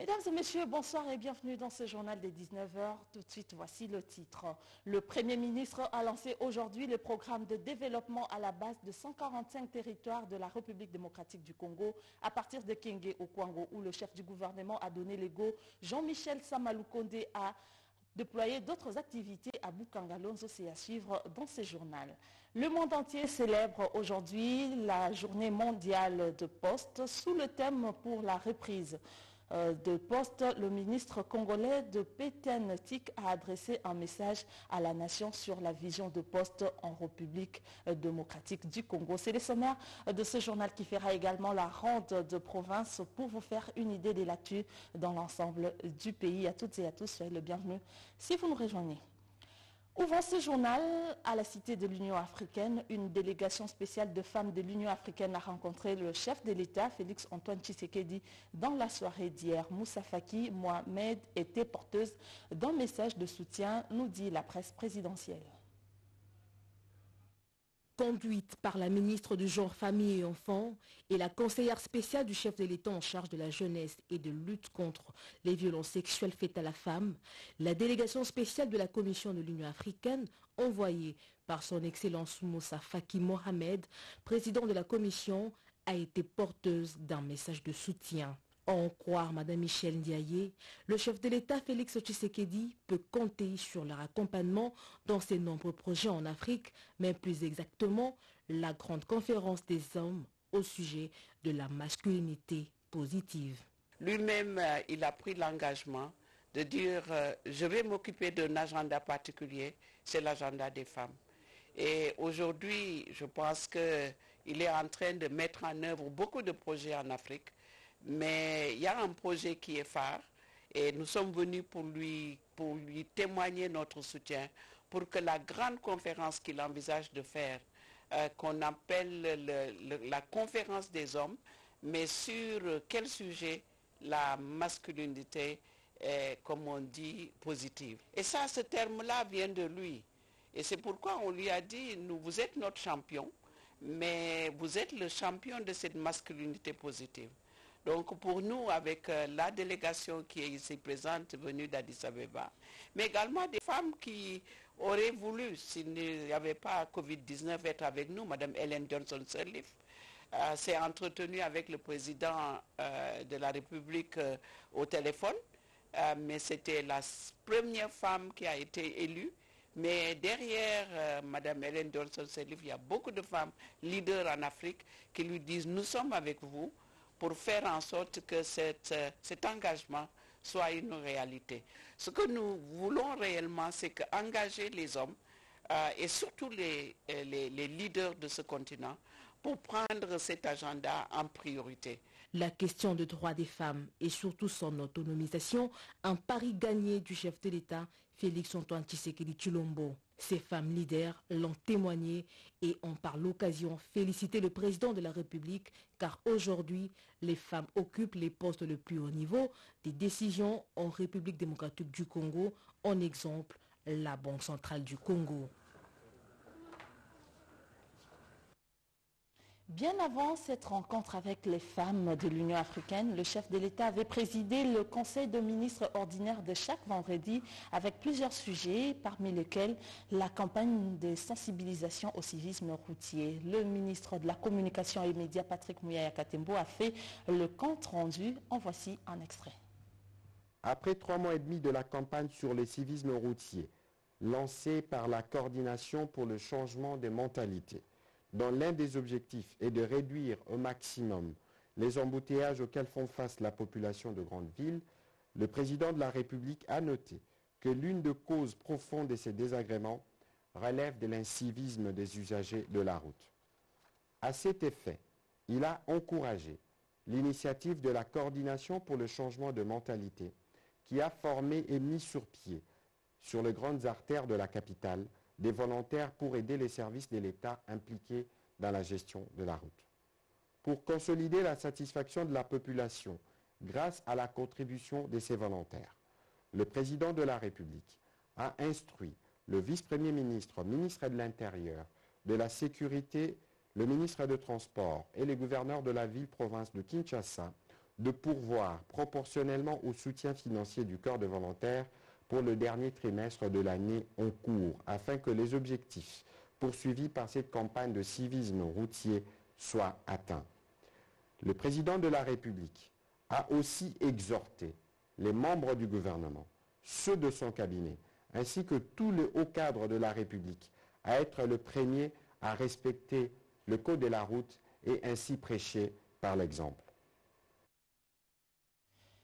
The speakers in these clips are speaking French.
Mesdames et messieurs, bonsoir et bienvenue dans ce journal des 19h. Tout de suite, voici le titre. Le Premier ministre a lancé aujourd'hui le programme de développement à la base de 145 territoires de la République démocratique du Congo à partir de Kenge au Kwango où le chef du gouvernement a donné l'ego. Jean-Michel Samaloukonde a déployer d'autres activités à Bukangalonzo, c'est à suivre dans ce journal. Le monde entier célèbre aujourd'hui la journée mondiale de poste sous le thème pour la reprise de poste, le ministre congolais de Pétenetique a adressé un message à la nation sur la vision de poste en République euh, démocratique du Congo. C'est le sommaire de ce journal qui fera également la ronde de province pour vous faire une idée des lactus dans l'ensemble du pays. À toutes et à tous, soyez le bienvenu si vous nous rejoignez. Ouvrons ce journal à la Cité de l'Union africaine. Une délégation spéciale de femmes de l'Union africaine a rencontré le chef de l'État, Félix Antoine Tshisekedi, dans la soirée d'hier. Moussa Faki Mohamed était porteuse d'un message de soutien, nous dit la presse présidentielle conduite par la ministre du Genre, Famille et Enfants et la conseillère spéciale du chef de l'État en charge de la jeunesse et de lutte contre les violences sexuelles faites à la femme, la délégation spéciale de la Commission de l'Union africaine, envoyée par son Excellence Moussa Faki Mohamed, président de la Commission, a été porteuse d'un message de soutien en croire Mme Michel Ndiaye, le chef de l'État Félix Tshisekedi peut compter sur leur accompagnement dans ses nombreux projets en Afrique, mais plus exactement la grande conférence des hommes au sujet de la masculinité positive. Lui-même, euh, il a pris l'engagement de dire euh, je vais m'occuper d'un agenda particulier, c'est l'agenda des femmes. Et aujourd'hui, je pense qu'il est en train de mettre en œuvre beaucoup de projets en Afrique mais il y a un projet qui est phare et nous sommes venus pour lui, pour lui témoigner notre soutien pour que la grande conférence qu'il envisage de faire, euh, qu'on appelle la conférence des hommes, mais sur quel sujet la masculinité est, comme on dit, positive. Et ça, ce terme-là vient de lui. Et c'est pourquoi on lui a dit, nous, vous êtes notre champion, mais vous êtes le champion de cette masculinité positive. Donc pour nous, avec euh, la délégation qui est ici présente, venue d'Addis Abeba, mais également des femmes qui auraient voulu, s'il n'y avait pas Covid-19, être avec nous, Madame Helen Johnson-Sirleaf, euh, s'est entretenue avec le président euh, de la République au téléphone, mais c'était la première femme qui a été élue. Mais derrière Madame Helen Johnson-Sirleaf, il y a beaucoup de femmes leaders en Afrique qui lui disent, nous sommes avec vous, pour faire en sorte que euh, cet engagement soit une réalité. Ce que nous voulons réellement, c'est qu'engager les hommes euh, et surtout les, euh, les, leaders de ce continent pour prendre cet agenda en priorité. La question des droits des femmes et surtout son autonomisation, un pari gagné du chef de l'État, Félix Antoine Tshisekedi Chulombo. Ces femmes leaders l'ont témoigné et ont par l'occasion félicité le président de la République car aujourd'hui, les femmes occupent les postes le plus haut niveau des décisions en République démocratique du Congo, en exemple la Banque centrale du Congo. Bien avant cette rencontre avec les femmes de l'Union africaine, le chef de l'État avait présidé le Conseil de ministres ordinaire de chaque vendredi avec plusieurs sujets, parmi lesquels la campagne de sensibilisation au civisme routier. Le ministre de la Communication et médias, Patrick Mouyaya Katembo, a fait le compte rendu. En voici un extrait. Après trois mois et demi de la campagne sur le civisme routier, lancée par la Coordination pour le changement des mentalités, dont l'un des objectifs est de réduire au maximum les embouteillages auxquels font face la population de grandes villes, le président de la République a noté que l'une des causes profondes de ces désagréments relève de l'incivisme des usagers de la route. À cet effet, il a encouragé l'initiative de la coordination pour le changement de mentalité qui a formé et mis sur pied, sur les grandes artères de la capitale, des volontaires pour aider les services de l'État impliqués dans la gestion de la route. Pour consolider la satisfaction de la population grâce à la contribution de ces volontaires, le président de la République a instruit le vice-premier ministre, ministre de l'Intérieur, de la Sécurité, le ministre de Transport et les gouverneurs de la ville-province de Kinshasa de pourvoir proportionnellement au soutien financier du corps de volontaires pour le dernier trimestre de l'année en cours, afin que les objectifs poursuivis par cette campagne de civisme routier soient atteints. Le président de la République a aussi exhorté les membres du gouvernement, ceux de son cabinet, ainsi que tous les hauts cadres de la République, à être le premier à respecter le code de la route et ainsi prêcher par l'exemple.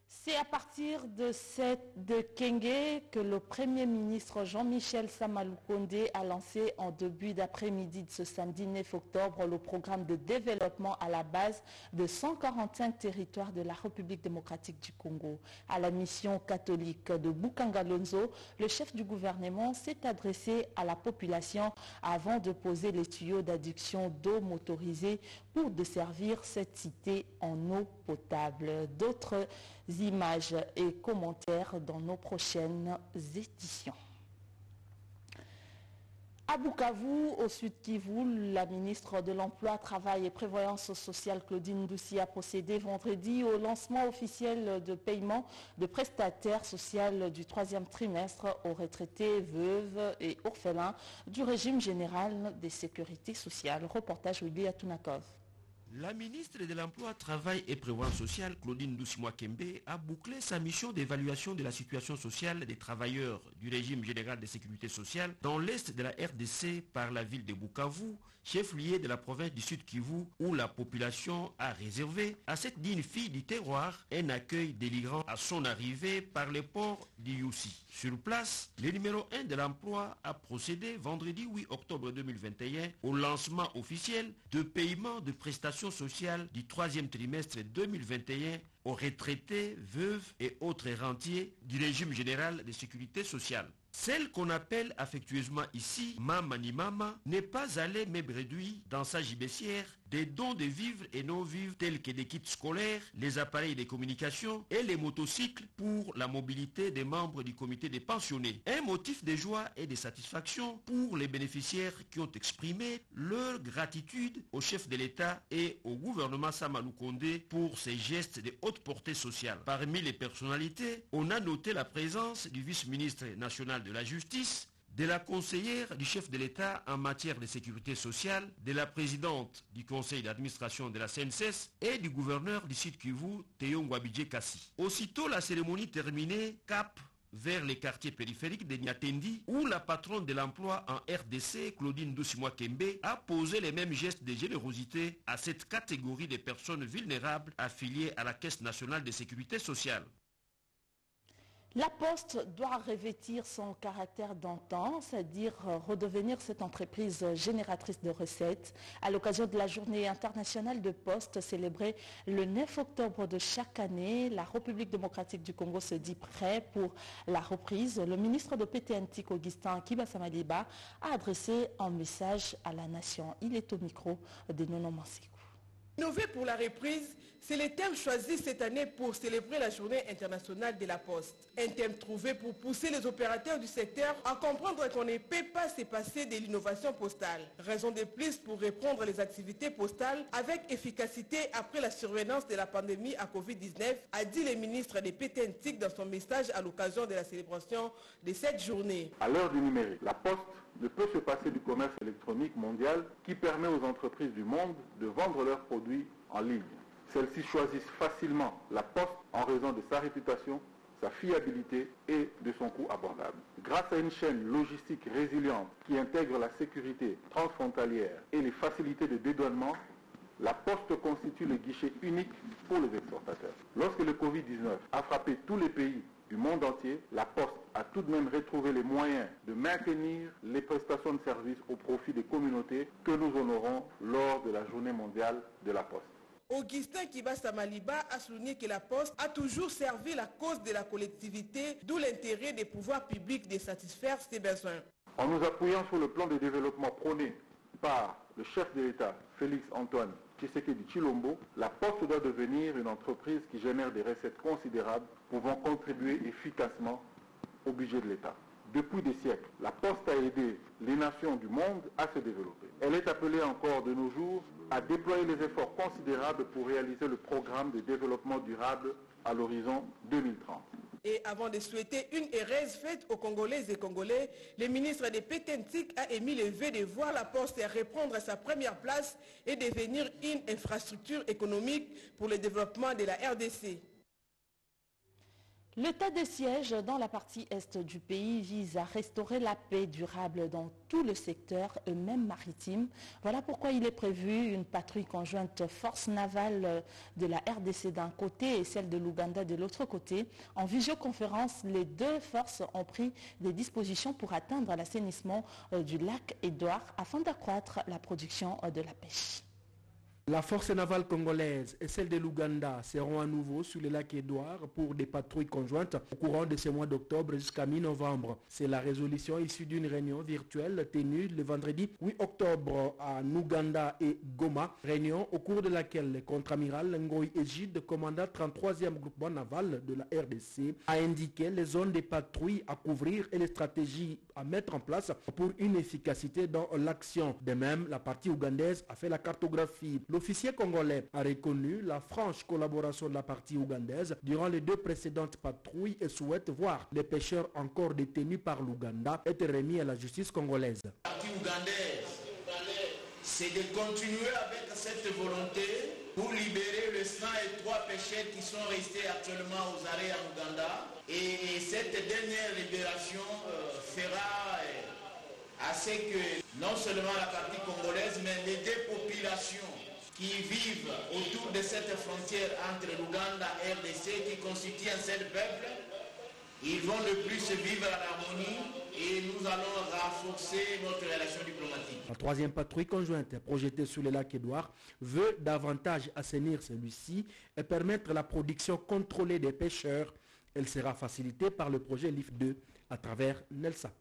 C'est à partir de cette de Kenge que le Premier ministre Jean-Michel Samaloukonde a lancé en début d'après-midi de ce samedi 9 octobre le programme de développement à la base de 145 territoires de la République démocratique du Congo. À la mission catholique de Bukangalonzo, le chef du gouvernement s'est adressé à la population avant de poser les tuyaux d'adduction d'eau motorisée pour desservir cette cité en eau potable. D'autres images et commentaires dans nos prochaines éditions. À Bukavu, au sud Kivu, la ministre de l'Emploi, Travail et Prévoyance sociale, Claudine Doucy, a procédé vendredi au lancement officiel de paiement de prestataires sociaux du troisième trimestre aux retraités, veuves et orphelins du régime général des sécurités sociales. Reportage Willy Atunakov. La ministre de l'Emploi, Travail et Prévoyance sociale, Claudine Doucimois Kembe, a bouclé sa mission d'évaluation de la situation sociale des travailleurs du régime général de sécurité sociale dans l'est de la RDC par la ville de Bukavu, chef-lieu de la province du Sud Kivu, où la population a réservé à cette digne fille du terroir un accueil délivrant à son arrivée par le port d'Iyoussi. Sur place, le numéro 1 de l'emploi a procédé vendredi 8 octobre 2021 au lancement officiel de paiement de prestations sociales du troisième trimestre 2021 aux retraités, veuves et autres rentiers du régime général de sécurité sociale. Celle qu'on appelle affectueusement ici Mama n'est pas allée même réduit dans sa gibecière des dons de vivres et non-vivres tels que des kits scolaires, les appareils de communication et les motocycles pour la mobilité des membres du comité des pensionnés. Un motif de joie et de satisfaction pour les bénéficiaires qui ont exprimé leur gratitude au chef de l'État et au gouvernement Samalou Kondé pour ces gestes de haute portée sociale. Parmi les personnalités, on a noté la présence du vice-ministre national de la Justice, de la conseillère du chef de l'État en matière de sécurité sociale, de la présidente du conseil d'administration de la CNSS et du gouverneur du site Kivu, Théo Ngwabidje Kassi. Aussitôt la cérémonie terminée, cap vers les quartiers périphériques de Niatendi, où la patronne de l'emploi en RDC, Claudine Doucimois Kembe, a posé les mêmes gestes de générosité à cette catégorie de personnes vulnérables affiliées à la Caisse nationale de sécurité sociale. La Poste doit revêtir son caractère d'antan, c'est-à-dire redevenir cette entreprise génératrice de recettes. À l'occasion de la journée internationale de Poste célébrée le 9 octobre de chaque année, la République démocratique du Congo se dit prêt pour la reprise. Le ministre de PTNTIC, Augustin Kibasamaliba, a adressé un message à la nation. Il est au micro de Nono Mansikou. Innover pour la reprise, c'est le thème choisi cette année pour célébrer la journée internationale de la Poste. Un thème trouvé pour pousser les opérateurs du secteur à comprendre qu'on ne peut pas se passer de l'innovation postale. Raison de plus pour reprendre les activités postales avec efficacité après la surveillance de la pandémie à Covid-19, a dit le ministre des PTNTIC dans son message à l'occasion de la célébration de cette journée. À l'heure du numérique, la Poste ne peut se passer du commerce électronique mondial qui permet aux entreprises du monde de vendre leurs produits en ligne. Celles-ci choisissent facilement la poste en raison de sa réputation, sa fiabilité et de son coût abordable. Grâce à une chaîne logistique résiliente qui intègre la sécurité transfrontalière et les facilités de dédouanement, la Poste constitue le guichet unique pour les exportateurs. Lorsque le Covid-19 a frappé tous les pays du monde entier, la Poste a tout de même retrouvé les moyens de maintenir les prestations de services au profit des communautés que nous honorons lors de la journée mondiale de la Poste. Augustin Kibasa Maliba a souligné que la Poste a toujours servi la cause de la collectivité, d'où l'intérêt des pouvoirs publics de satisfaire ses besoins. En nous appuyant sur le plan de développement prôné par le chef de l'État, Félix Antoine Tshisekedi Chilombo, la Poste doit devenir une entreprise qui génère des recettes considérables pouvant contribuer efficacement au budget de l'État. Depuis des siècles, la Poste a aidé les nations du monde à se développer. Elle est appelée encore de nos jours à déployer les efforts considérables pour réaliser le programme de développement durable à l'horizon 2030. Et avant de souhaiter une heureuse fête aux Congolaises et Congolais, le ministre de Pétentique a émis le vœu de voir la Poste reprendre sa première place et devenir une infrastructure économique pour le développement de la RDC. L'état de siège dans la partie est du pays vise à restaurer la paix durable dans tout le secteur, même maritime. Voilà pourquoi il est prévu une patrouille conjointe force navale de la RDC d'un côté et celle de l'Ouganda de l'autre côté. En visioconférence, les deux forces ont pris des dispositions pour atteindre l'assainissement euh, du lac Édouard afin d'accroître la production euh, de la pêche. La force navale congolaise et celle de l'Ouganda seront à nouveau sur le lac Édouard pour des patrouilles conjointes au courant de ce mois d'octobre jusqu'à mi-novembre. C'est la résolution issue d'une réunion virtuelle tenue le vendredi 8 octobre à Ouganda et Goma. Réunion au cours de laquelle le contre-amiral Ngoï Égide, commandant 33e groupement naval de la RDC, a indiqué les zones de patrouilles à couvrir et les stratégies à mettre en place pour une efficacité dans l'action. De même, la partie ougandaise a fait la cartographie. L'officier congolais a reconnu la franche collaboration de la partie ougandaise durant les deux précédentes patrouilles et souhaite voir les pêcheurs encore détenus par l'Ouganda être remis à la justice congolaise. La partie ougandaise, c'est de continuer avec cette volonté pour libérer les 103 pêcheurs qui sont restés actuellement aux arrêts en Ouganda. Et cette dernière libération euh, fera euh, à ce que non seulement la partie congolaise, mais les deux populations qui vivent autour de cette frontière entre l'Ouganda et RDC qui constitue un seul peuple, ils vont de plus vivre en harmonie et nous allons renforcer notre relation diplomatique. La troisième patrouille conjointe projetée sur le lac Édouard veut davantage assainir celui-ci et permettre la production contrôlée des pêcheurs. Elle sera facilitée par le projet LIF 2 à travers NELSAP.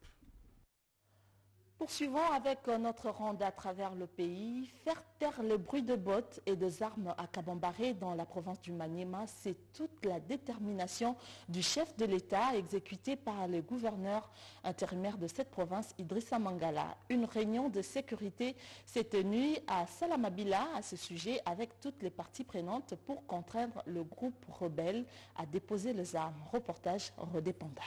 Poursuivons avec notre ronde à travers le pays. Faire taire le bruit de bottes et des armes à Kabambaré dans la province du Maniema, c'est toute la détermination du chef de l'État exécuté par le gouverneur intérimaire de cette province, Idrissa Mangala. Une réunion de sécurité s'est tenue à Salamabila à ce sujet avec toutes les parties prenantes pour contraindre le groupe rebelle à déposer les armes. Reportage redépendant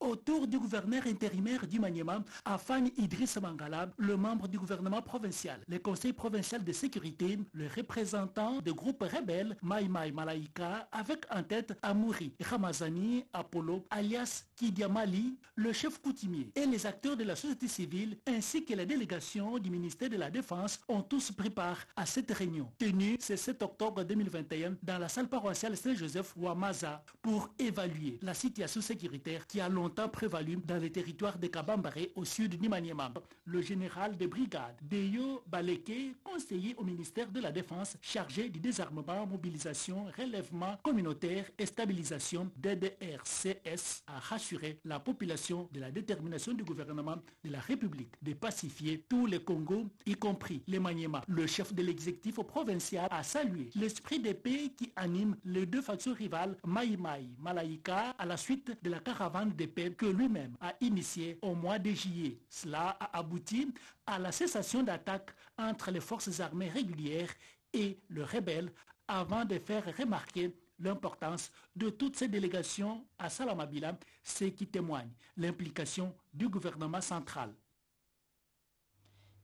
autour du gouverneur intérimaire du Maniema, Afan Idriss Mangala, le membre du gouvernement provincial, le conseil provincial de sécurité, le représentant du groupe rebelle Maïmaï Malaika, avec en tête Amouri Ramazani Apollo, alias Kidiamali, le chef coutumier, et les acteurs de la société civile, ainsi que la délégation du ministère de la Défense, ont tous pris part à cette réunion, tenue ce 7 octobre 2021 dans la salle paroissiale Saint-Joseph Wamaza, pour évaluer la situation sécuritaire qui a longtemps prévalu dans les territoires de Kabambaré au sud du Maniema. Le général de brigade Deyo Baleke, conseiller au ministère de la Défense chargé du désarmement, mobilisation, relèvement communautaire et stabilisation DDRCS, a rassuré la population de la détermination du gouvernement de la République de pacifier tout le Congo, y compris les Maniema. Le chef de l'exécutif provincial a salué l'esprit de paix qui anime les deux factions rivales Maïmaï, Malaïka à la suite de la caravane de paix que lui-même a initié au mois de juillet. Cela a abouti à la cessation d'attaques entre les forces armées régulières et le rebelle avant de faire remarquer l'importance de toutes ces délégations à Salamabila, ce qui témoigne l'implication du gouvernement central.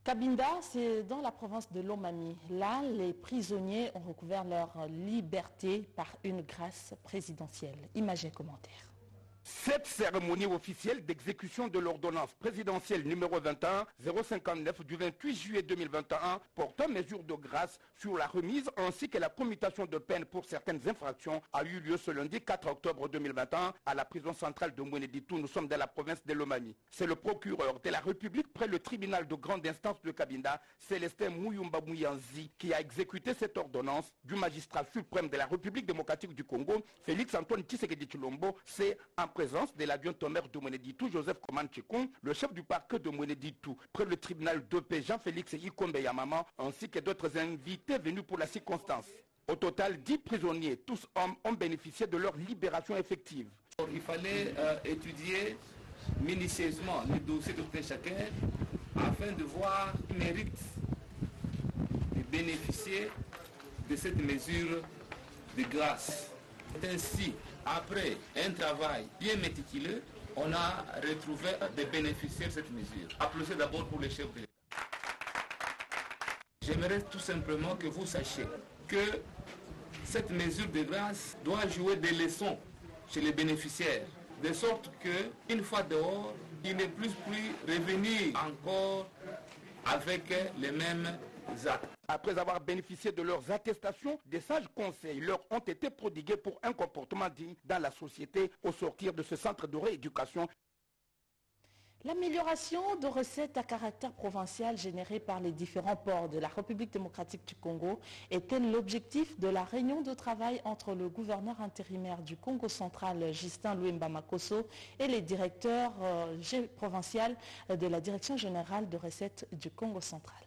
Cabinda, c'est dans la province de Lomami. Là, les prisonniers ont recouvert leur liberté par une grâce présidentielle. Imaginez commentaire. Cette cérémonie officielle d'exécution de l'ordonnance présidentielle numéro 21-059 du 28 juillet 2021 portant mesure de grâce sur la remise ainsi que la commutation de peine pour certaines infractions a eu lieu ce lundi 4 octobre 2021 à la prison centrale de Moueneditou. Nous sommes dans la province de Lomami. C'est le procureur de la République près le tribunal de grande instance de Kabinda, Célestin Mouyumba Mouyanzi, qui a exécuté cette ordonnance du magistrat suprême de la République démocratique du Congo, Félix Antoine Tshisekedi Chilombo. C'est présence de l'adjoint au maire de Mweneditou, Joseph Komanchikon, le chef du parquet de Mweneditou, près le tribunal de paix, Jean-Félix Ikombe Yamama, ainsi que d'autres invités venus pour la circonstance. Au total, 10 prisonniers, tous hommes, ont bénéficié de leur libération effective. Il fallait euh, étudier minutieusement le dossier de tout chacun afin de voir le mérite de bénéficier de cette mesure de grâce. Ainsi, après un travail bien méticuleux, on a retrouvé des bénéficiaires de cette mesure. Applaudissez d'abord pour les chefs de l'État. J'aimerais tout simplement que vous sachiez que cette mesure de grâce doit jouer des leçons chez les bénéficiaires, de sorte que une fois dehors, ils ne puissent plus revenir encore avec les mêmes Après avoir bénéficié de leurs attestations, des sages conseils leur ont été prodigués pour un comportement digne dans la société au sortir de ce centre de rééducation. L'amélioration de recettes à caractère provincial générées par les différents ports de la République démocratique du Congo était l'objectif de la réunion de travail entre le gouverneur intérimaire du Congo central, Justin Louimba Makoso, et les directeurs euh, provinciaux de la Direction générale de recettes du Congo central.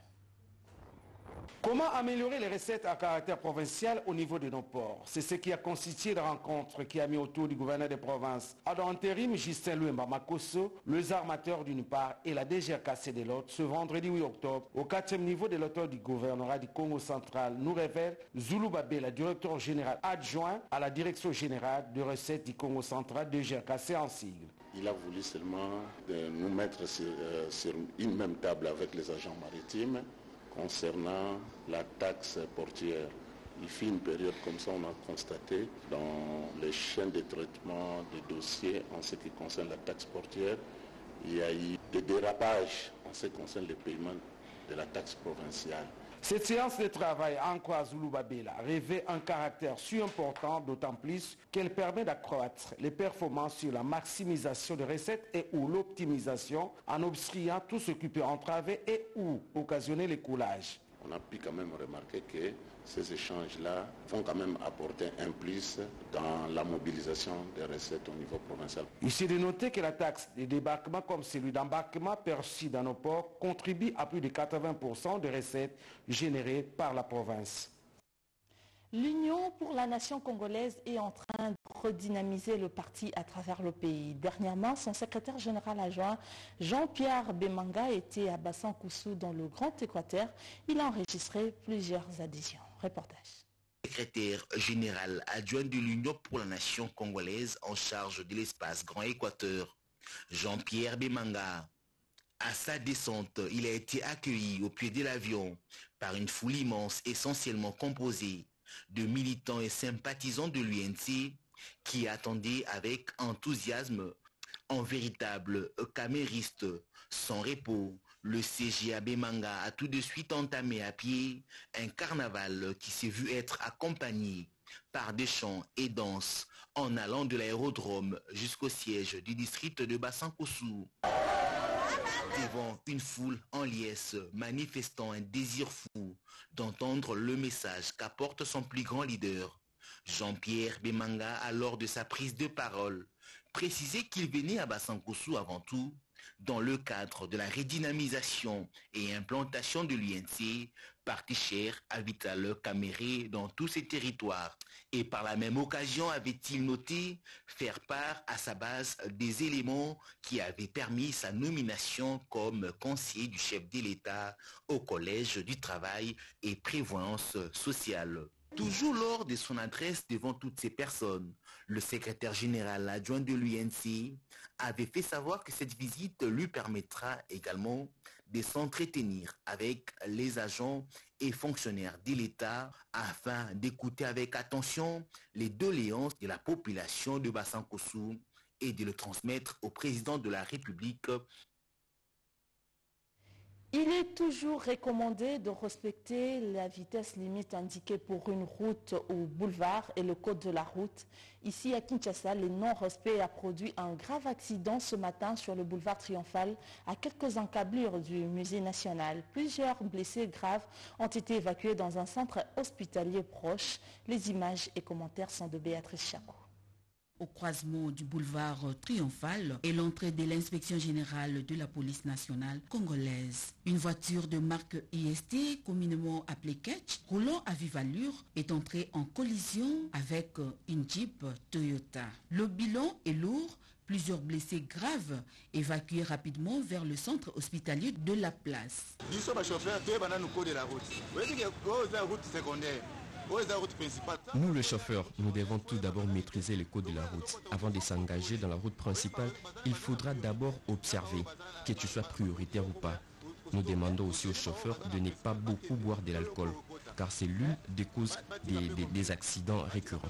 Comment améliorer les recettes à caractère provincial au niveau de nos ports? C'est ce qui a constitué la rencontre qui a mis autour du gouverneur des provinces. À l'intérim, Justin Louemba Makoso, les armateurs d'une part et la DGRKC de l'autre, ce vendredi 8 octobre, au quatrième niveau de l'auteur du gouvernorat du Congo central, nous révèle Zulu la directeur général adjoint à la direction générale de recettes du Congo central, DGRKC en sigle. Il a voulu seulement nous mettre euh, sur une même table avec les agents maritimes concernant la taxe portière. Il fit une période comme ça, on a constaté dans les chaînes de traitement des dossiers en ce qui concerne la taxe portière, il y a eu des dérapages en ce qui concerne le paiement de la taxe provinciale. Cette séance de travail en KwaZulu Babela revêt un caractère si important, d'autant plus qu'elle permet d'accroître les performances sur la maximisation des recettes et ou l'optimisation en obstruant tout ce qui peut entraver et ou occasionner les coulages. On a pu quand même remarquer que ces échanges-là vont quand même apporter un plus dans la mobilisation des recettes au niveau provincial. Ici de noter que la taxe de débarquement comme celui d'embarquement perçu dans nos ports contribue à plus de 80% des recettes générées par la province. L'Union pour la nation congolaise est en train de redynamiser le parti à travers le pays. Dernièrement, son secrétaire général adjoint Jean-Pierre Bemanga était à Bassan-Koussou dans le Grand Équateur. Il a enregistré plusieurs adhésions. Reportage. Secrétaire général adjoint de l'Union pour la nation congolaise en charge de l'espace Grand Équateur, Jean-Pierre Bemanga. À sa descente, il a été accueilli au pied de l'avion par une foule immense essentiellement composée de militants et sympathisants de l'UNC qui attendaient avec enthousiasme un véritable camériste sans repos. Le CGAB Manga a tout de suite entamé à pied un carnaval qui s'est vu être accompagné par des chants et danses en allant de l'aérodrome jusqu'au siège du district de Bassan-Koussou devant une foule en liesse manifestant un désir fou d'entendre le message qu'apporte son plus grand leader. Jean-Pierre Bemanga, alors de sa prise de parole, précisait qu'il venait à Bassankosu avant tout dans le cadre de la redynamisation et implantation de l'UNC, parti cher à Vital Caméré dans tous ses territoires. Et par la même occasion avait-il noté faire part à sa base des éléments qui avaient permis sa nomination comme conseiller du chef de l'État au Collège du Travail et Prévoyance sociale. Toujours lors de son adresse devant toutes ces personnes, le secrétaire général adjoint de l'UNC avait fait savoir que cette visite lui permettra également de s'entretenir avec les agents et fonctionnaires de l'État afin d'écouter avec attention les doléances de la population de Bassan-Kossou et de le transmettre au président de la République il est toujours recommandé de respecter la vitesse limite indiquée pour une route ou boulevard et le code de la route. Ici à Kinshasa, le non-respect a produit un grave accident ce matin sur le boulevard Triomphal à quelques encablures du musée national. Plusieurs blessés graves ont été évacués dans un centre hospitalier proche. Les images et commentaires sont de Béatrice Chacot au croisement du boulevard Triomphal et l'entrée de l'inspection générale de la police nationale congolaise. Une voiture de marque IST, communément appelée Ketch, roulant à vive allure, est entrée en collision avec une Jeep Toyota. Le bilan est lourd Plusieurs blessés graves évacués rapidement vers le centre hospitalier de la place. Nous, les chauffeurs, nous devons tout d'abord maîtriser les codes de la route. Avant de s'engager dans la route principale, il faudra d'abord observer que tu sois prioritaire ou pas. Nous demandons aussi aux chauffeurs de ne pas beaucoup boire de l'alcool, car c'est l'une des causes des accidents récurrents.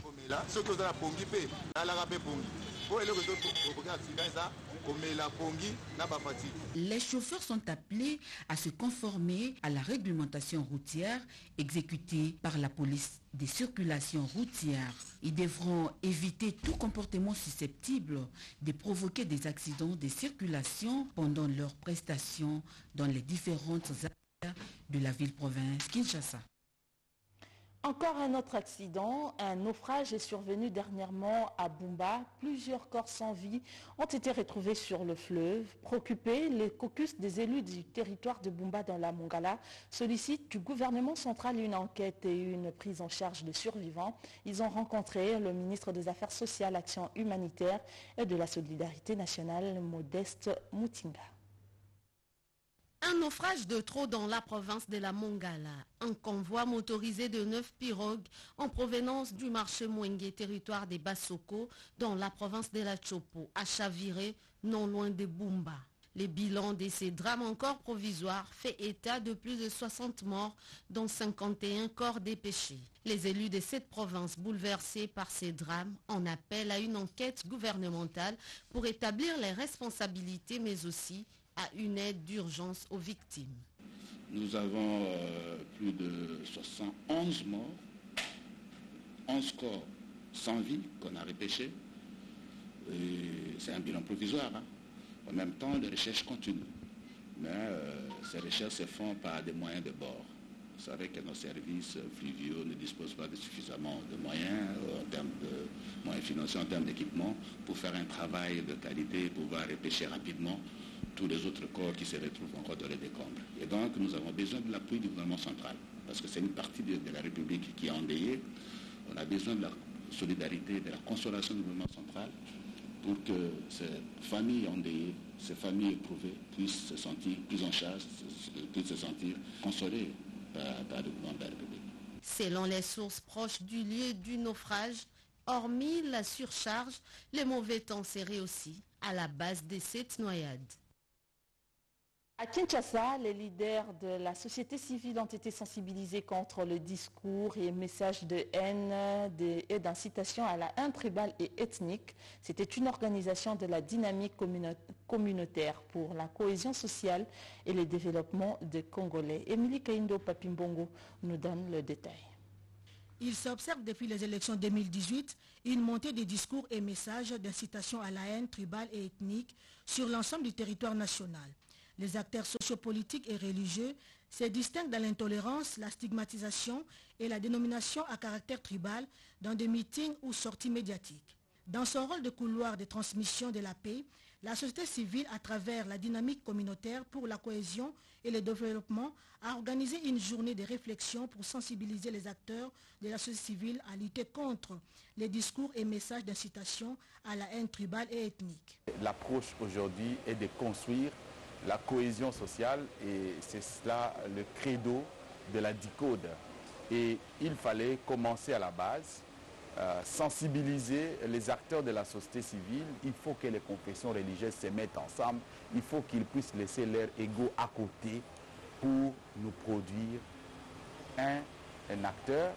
Les chauffeurs sont appelés à se conformer à la réglementation routière exécutée par la police des circulations routières. Ils devront éviter tout comportement susceptible de provoquer des accidents de circulation pendant leurs prestations dans les différentes aires de la ville-province Kinshasa. Encore un autre accident, un naufrage est survenu dernièrement à Bumba. Plusieurs corps sans vie ont été retrouvés sur le fleuve. Préoccupés, les caucus des élus du territoire de Bumba dans la Mongala sollicitent du gouvernement central une enquête et une prise en charge des survivants. Ils ont rencontré le ministre des Affaires sociales, Action humanitaire et de la solidarité nationale, Modeste Moutinga. Un naufrage de trop dans la province de la Mongala. Un convoi motorisé de neuf pirogues en provenance du marché Mwengue, territoire des Bassoko, dans la province de la Chopo, a chaviré non loin de Bumba. Les bilans de ces drames encore provisoires fait état de plus de 60 morts, dont 51 corps dépêchés. Les élus de cette province bouleversés par ces drames en appellent à une enquête gouvernementale pour établir les responsabilités mais aussi à une aide d'urgence aux victimes. Nous avons euh, plus de 71 morts, 11 corps sans vie qu'on a repêchés. C'est un bilan provisoire. hein. En même temps, les recherches continuent. Mais euh, ces recherches se font par des moyens de bord. Vous savez que nos services fluviaux ne disposent pas de suffisamment de moyens euh, en termes de moyens financiers, en termes d'équipement, pour faire un travail de qualité pouvoir repêcher rapidement tous les autres corps qui se retrouvent encore dans les décombres. Et donc, nous avons besoin de l'appui du gouvernement central, parce que c'est une partie de, la République qui est endeuillée. On a besoin de la solidarité, de la consolation du gouvernement central pour que ces familles endeuillées, ces familles éprouvées puissent se sentir prises en charge, se- puissent se sentir consolées par, le gouvernement de la République. Selon les sources proches du lieu du naufrage, hormis la surcharge, le mauvais temps serait aussi à la base de cette noyade. À Kinshasa, les leaders de la société civile ont été sensibilisés contre le discours et messages de haine et d'incitation à la haine tribale et ethnique. C'était une organisation de la dynamique communautaire pour la cohésion sociale et le développement des Congolais. Émilie Kaindo Papimbongo nous donne le détail. Il s'observe depuis les élections 2018 une montée des discours et messages d'incitation à la haine tribale et ethnique sur l'ensemble du territoire national. Les acteurs sociopolitiques et religieux se distinguent dans l'intolérance, la stigmatisation et la dénomination à caractère tribal dans des meetings ou sorties médiatiques. Dans son rôle de couloir de transmission de la paix, la société civile, à travers la dynamique communautaire pour la cohésion et le développement, a organisé une journée de réflexion pour sensibiliser les acteurs de la société civile à lutter contre les discours et messages d'incitation à la haine tribale et ethnique. L'approche aujourd'hui est de construire la cohésion sociale et c'est cela le credo de la DICODE. Et il fallait commencer à la base, euh, sensibiliser les acteurs de la société civile. Il faut que les confessions religieuses se mettent ensemble. Il faut qu'ils puissent laisser leur ego à côté pour nous produire un, un acteur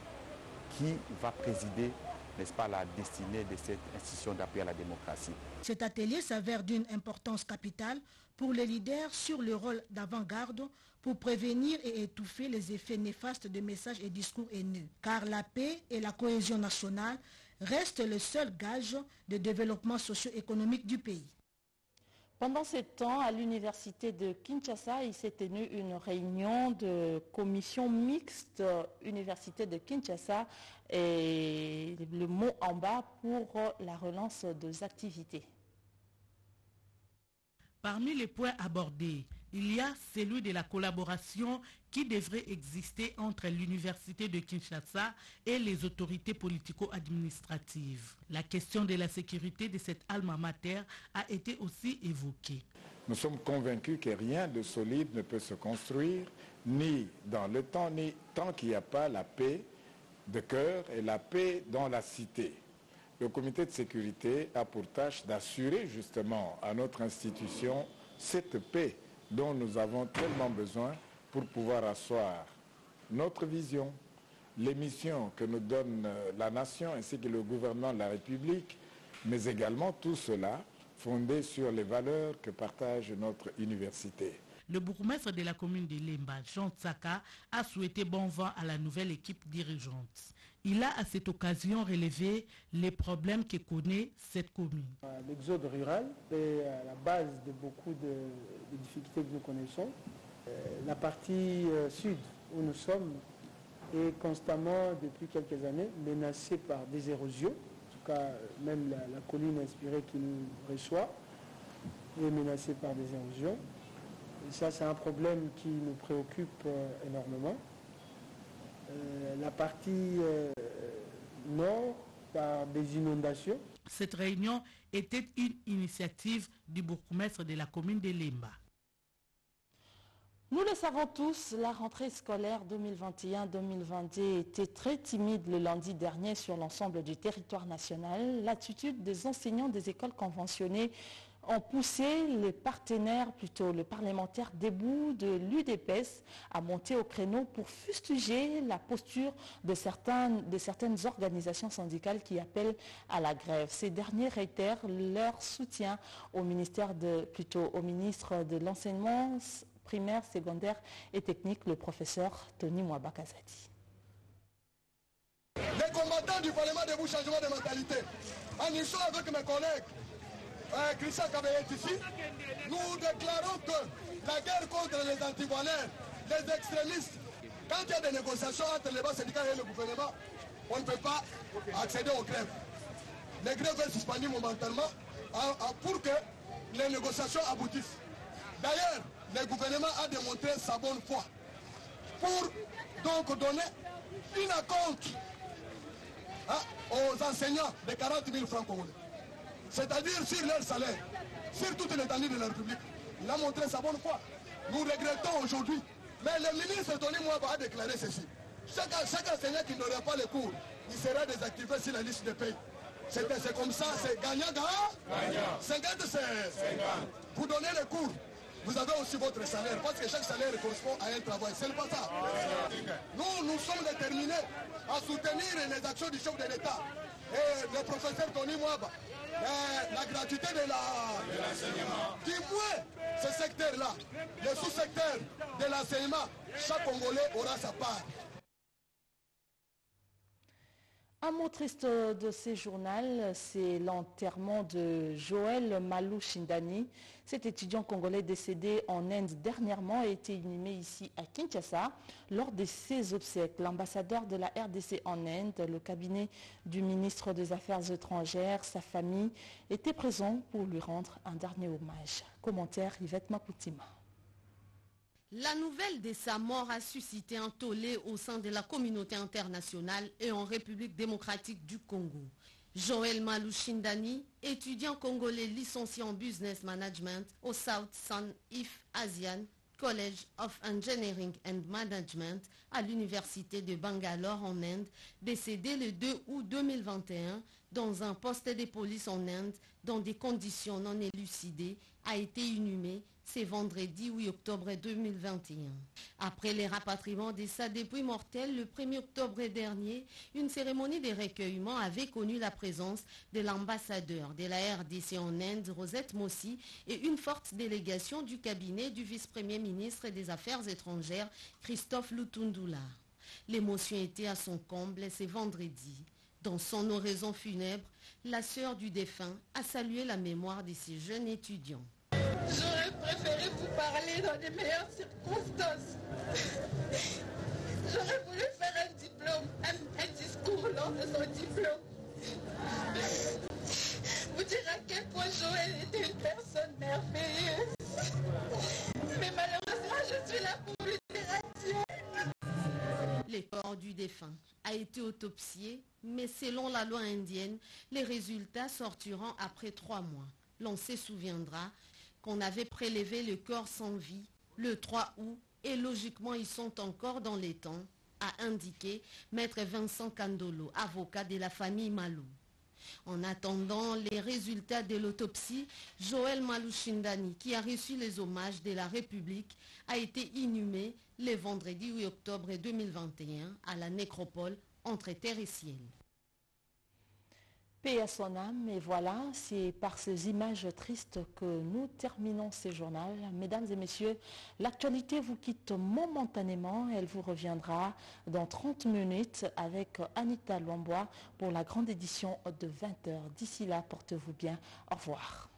qui va présider, n'est-ce pas, la destinée de cette institution d'appui à la démocratie. Cet atelier s'avère d'une importance capitale pour les leaders sur le rôle d'avant-garde pour prévenir et étouffer les effets néfastes de messages et discours haineux. Car la paix et la cohésion nationale restent le seul gage de développement socio-économique du pays. Pendant ce temps, à l'université de Kinshasa, il s'est tenu une réunion de commission mixte Université de Kinshasa et le mot en bas pour la relance des activités. Parmi les points abordés, il y a celui de la collaboration qui devrait exister entre l'Université de Kinshasa et les autorités politico-administratives. La question de la sécurité de cette alma mater a été aussi évoquée. Nous sommes convaincus que rien de solide ne peut se construire, ni dans le temps, ni tant qu'il n'y a pas la paix de cœur et la paix dans la cité. Le comité de sécurité a pour tâche d'assurer justement à notre institution cette paix dont nous avons tellement besoin pour pouvoir asseoir notre vision, les missions que nous donne la nation ainsi que le gouvernement de la République, mais également tout cela fondé sur les valeurs que partage notre université. Le bourgmestre de la commune de Lemba, Jean Tsaka, a souhaité bon vent à la nouvelle équipe dirigeante. Il a à cette occasion relevé les problèmes que connaît cette commune. L'exode rural est à la base de beaucoup de, difficultés que nous connaissons. La partie sud où nous sommes est constamment, depuis quelques années, menacée par des érosions. En tout cas, même la, la colline inspirée qui nous reçoit est menacée par des érosions. Et ça, c'est un problème qui nous préoccupe énormément. Euh, la partie euh, nord par des inondations. Cette réunion était une initiative du bourgmestre de la commune de Limba. Nous le savons tous, la rentrée scolaire 2021-2022 était très timide le lundi dernier sur l'ensemble du territoire national. L'attitude des enseignants des écoles conventionnées ont poussé les partenaires, plutôt le parlementaire debout de l'UDPS à monter au créneau pour fustiger la posture de, certaines, de certaines organisations syndicales qui appellent à la grève. Ces derniers réitèrent leur soutien au ministère de, plutôt au ministre de l'enseignement primaire, secondaire et technique, le professeur Tony Mwabakazadi. Les combattants du Parlement debout changement de mentalité. En avec mes collègues, euh, Christian Kabé est ici, nous déclarons que la guerre contre les antivaleurs, les extrémistes, quand il y a des négociations entre les bas syndicats et le gouvernement, on ne peut pas accéder aux grèves. Les grèves sont suspendues momentanément pour que les négociations aboutissent. D'ailleurs, le gouvernement a démontré sa bonne foi pour donc donner une acompte hein, aux enseignants de 40 000 francs congolais c'est-à-dire sur leur salaire, sur toute l'étendue de la République. Il a montré sa bonne foi. Nous regrettons aujourd'hui. Mais le ministre Tony Mwaba a déclaré ceci. Chaque, chaque enseignant qui n'aurait pas les cours, il sera désactivé sur la liste des pays. C'est comme ça, c'est gagnant-gagnant. 50 c'est... Vous donnez les cours, vous avez aussi votre salaire, parce que chaque salaire correspond à un travail. C'est pas ça. Nous, nous sommes déterminés à soutenir les actions du chef de l'État. Et le professeur Tony Mwaba, la gratuité de l'enseignement. La... Du ce secteur-là, le sous-secteur de l'enseignement, chaque Congolais aura sa part. Un mot triste de ce journal, c'est l'enterrement de Joël Malou Shindani. Cet étudiant congolais décédé en Inde dernièrement a été inhumé ici à Kinshasa. Lors de ses obsèques, l'ambassadeur de la RDC en Inde, le cabinet du ministre des Affaires étrangères, sa famille étaient présents pour lui rendre un dernier hommage. Commentaire Yvette Mapoutima. La nouvelle de sa mort a suscité un tollé au sein de la communauté internationale et en République démocratique du Congo. Joël Malouchindani, étudiant congolais licencié en business management au South Sun If Asian College of Engineering and Management à l'université de Bangalore en Inde, décédé le 2 août 2021 dans un poste de police en Inde dans des conditions non élucidées, a été inhumé c'est vendredi 8 octobre 2021. Après les rapatriements des sa dépouilles mortelles le 1er octobre dernier, une cérémonie de recueillement avait connu la présence de l'ambassadeur de la RDC en Inde, Rosette Mossi, et une forte délégation du cabinet du vice-premier ministre des Affaires étrangères, Christophe Lutundula. L'émotion était à son comble ce vendredi. Dans son oraison funèbre, la sœur du défunt a salué la mémoire de ces jeunes étudiants. J'aurais préféré vous parler dans les meilleures circonstances. J'aurais voulu faire un diplôme, un, discours lors de son diplôme. Vous dire à quel point Joël était une personne merveilleuse. Mais malheureusement, je suis là pour libération. Le corps du défunt a été autopsié, mais selon la loi indienne, les résultats sortiront après trois mois. L'on se souviendra qu'on avait prélevé le corps sans vie le 3 août et logiquement ils sont encore dans les temps, a indiqué maître Vincent Candolo, avocat de la famille Malou. En attendant les résultats de l'autopsie, Joël Malouchindani, qui a reçu les hommages de la République, a été inhumé le vendredi 8 octobre 2021 à la nécropole entre terre et ciel. Paix à son âme, et voilà, c'est par ces images tristes que nous terminons ce journal. Mesdames et messieurs, l'actualité vous quitte momentanément, elle vous reviendra dans 30 minutes avec Anita Lombois pour la grande édition de 20h. D'ici là, portez-vous bien, au revoir.